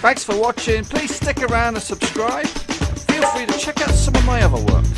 Thanks for watching. Please stick around and subscribe. Feel free to check out some of my other work.